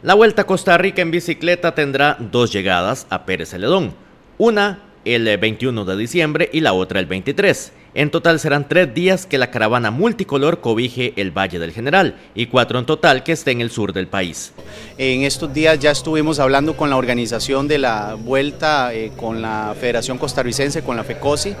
La Vuelta a Costa Rica en bicicleta tendrá dos llegadas a Pérez Celedón, una el 21 de diciembre y la otra el 23. En total serán tres días que la caravana multicolor cobije el Valle del General y cuatro en total que esté en el sur del país. En estos días ya estuvimos hablando con la organización de la vuelta, eh, con la Federación Costarricense, con la FECOSI.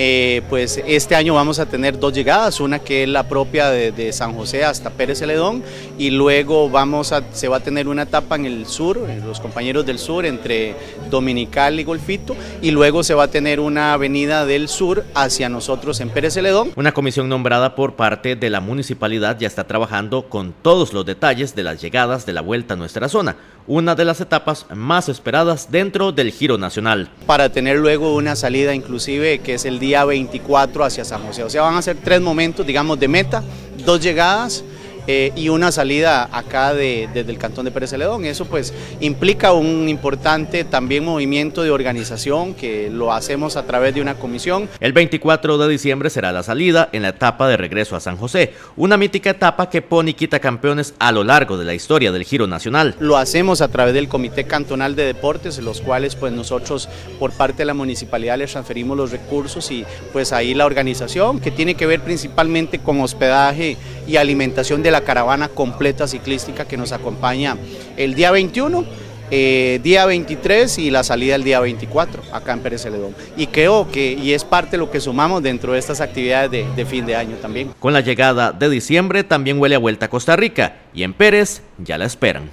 Eh, pues este año vamos a tener dos llegadas, una que es la propia de, San José hasta Pérez Celedón y luego vamos a, se va a tener una etapa en el sur, los compañeros del sur entre Dominical y Golfito y luego se va a tener una avenida del sur hacia nosotros en Pérez Celedón. Una comisión nombrada por parte de la municipalidad ya está trabajando con todos los detalles de las llegadas de la vuelta a nuestra zona, una de las etapas más esperadas dentro del Giro Nacional. Para tener luego una salida inclusive que es el día 24 hacia San José, o sea, van a ser tres momentos, digamos, de meta, dos llegadas, eh, y una salida acá de, desde el cantón de Pérez Celedón. Eso pues implica un importante también movimiento de organización que lo hacemos a través de una comisión. El 24 de diciembre será la salida en la etapa de regreso a San José, una mítica etapa que pone y quita campeones a lo largo de la historia del Giro Nacional. Lo hacemos a través del Comité Cantonal de Deportes, los cuales pues nosotros por parte de la municipalidad les transferimos los recursos y pues ahí la organización que tiene que ver principalmente con hospedaje y alimentación de la caravana completa ciclística que nos acompaña el día 21, eh, día 23 y la salida el día 24 acá en Pérez Celedón. Y creo que y es parte de lo que sumamos dentro de estas actividades de, de fin de año también. Con la llegada de diciembre también huele a vuelta a Costa Rica y en Pérez ya la esperan.